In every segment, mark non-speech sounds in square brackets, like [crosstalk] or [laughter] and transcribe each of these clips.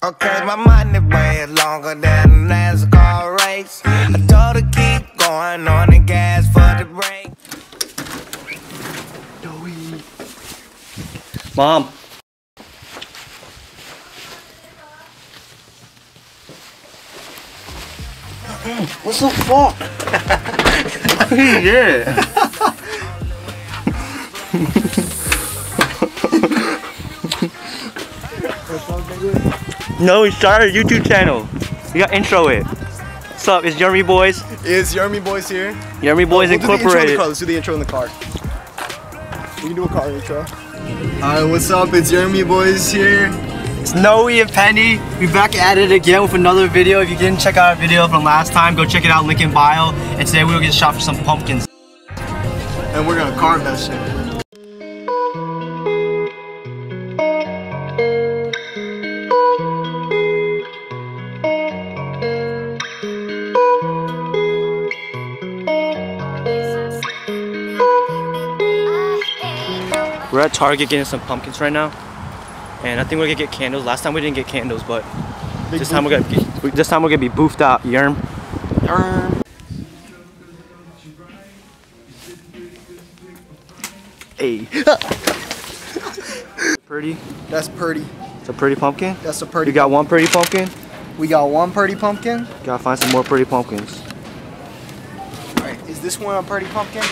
Okay, my money way longer than a NASCAR race. I told her keep going on the gas for the brake. Mom. What's the fuck? [laughs] yeah. [laughs] no, we started a YouTube channel. You got intro it. What's up? It's Yermy Boys. Is Yermy Boys here? Yermy oh, Boys We'll do the intro in the Incorporated. car. Let's do the intro in the car. We can do a car intro. Alright, what's up? It's Yermy Boys here. It's Noah and Penny. We're back at it again with another video. If you didn't check out our video from last time, go check it out, link in bio. And today we'll get shot for some pumpkins. And we're gonna carve that shit. We're at Target getting some pumpkins right now. And I think we're gonna get candles. Last time we didn't get candles, but this time we're gonna get, this time we're gonna be boofed out. Yerm. Hey. [laughs] pretty. That's pretty. It's a pretty pumpkin. That's a pretty. You got one pretty pumpkin. we got one pretty pumpkin. Gotta find some more pretty pumpkins. Alright, is this one a pretty pumpkin?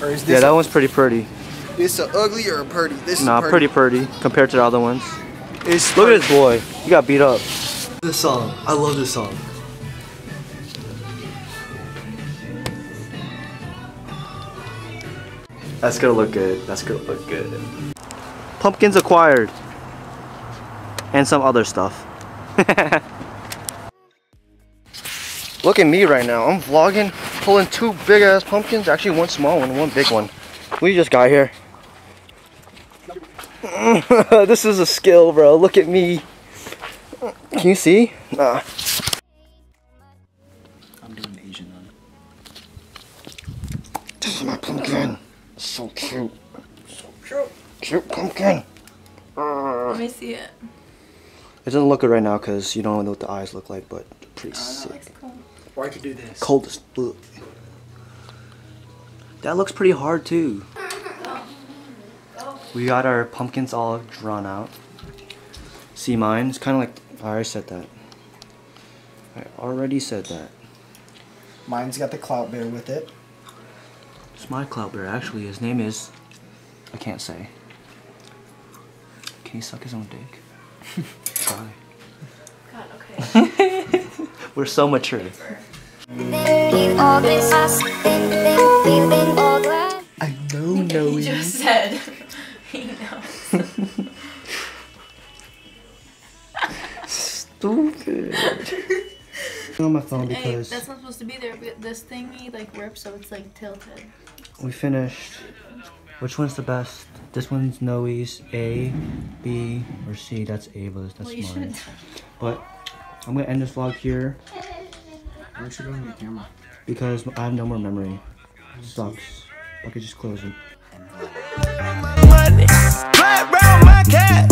Or is this? Yeah, that one's pretty pretty. This a ugly or a pretty? This is Nah, a pretty pretty compared to the other ones. It's Look at this boy. He got beat up. this song. I love this song. That's gonna look good. That's gonna look good. Pumpkins acquired. And some other stuff. [laughs] look at me right now. I'm vlogging, pulling two big ass pumpkins. Actually, one small one, one big one. We just got here. [laughs] this is a skill, bro. Look at me. Can you see? Nah. I'm doing Asian on This is my pumpkin. So cute. So cute. Cute pumpkin. Let me see it. It doesn't look good right now because you don't know what the eyes look like, but pretty sick. Or I you do this. Cold as fuck. That looks pretty hard too. We got our pumpkins all drawn out. See mine? It's kind of like I already said that. I already said that. Mine's got the clout bear with it. It's my clout bear. Actually, his name is. I can't say. Can he suck his own dick? [laughs] Try. God, okay. [laughs] We're so mature. I know, [laughs] no. You just said. He knows. Stupid. on my phone Hey, because that's not supposed to be there. but This thingy like rips, so it's like tilted. we finished. Which one's the best? This one's Noah's A, B, or C. That's Ava's. That's Well, mine. But I'm gonna end this vlog here Why don't you go on the camera? because I have no more memory. Sucks. I could just close it. Uh, Play around my cat.